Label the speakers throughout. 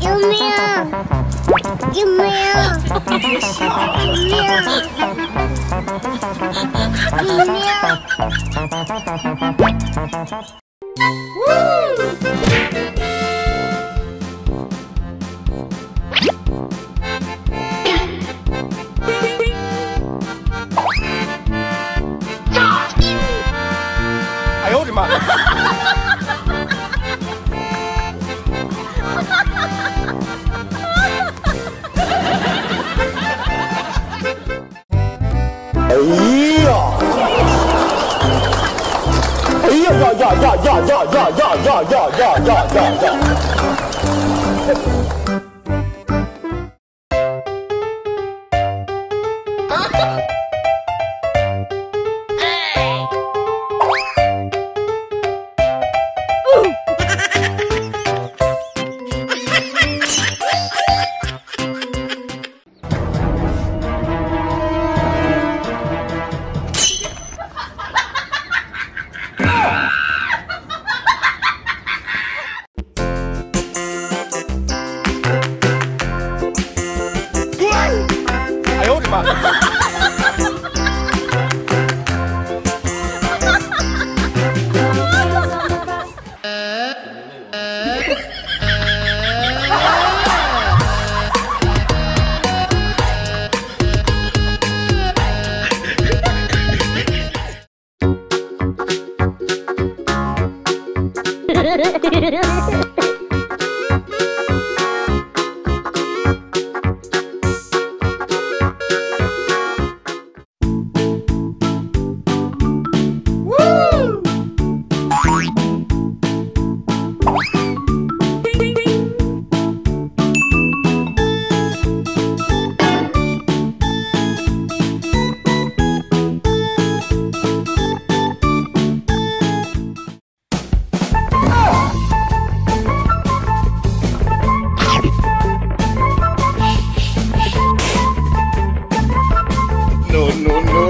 Speaker 1: 救命！救命！救命！
Speaker 2: 救命
Speaker 3: 哎呀！哎呀呀呀呀呀呀呀呀呀呀呀呀
Speaker 2: 哎妈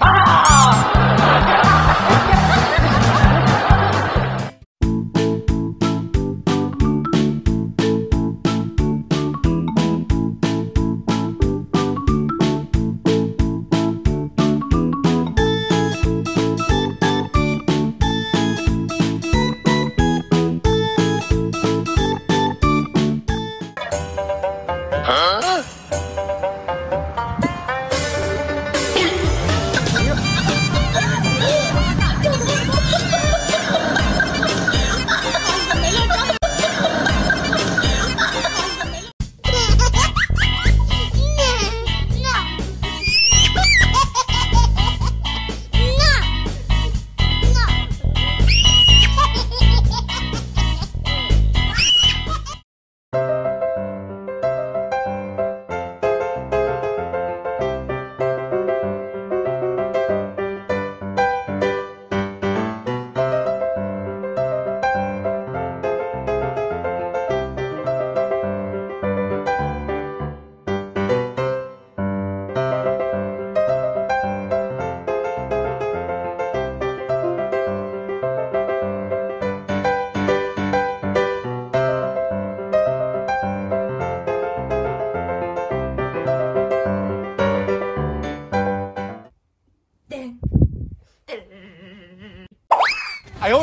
Speaker 2: あ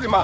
Speaker 2: 的妈！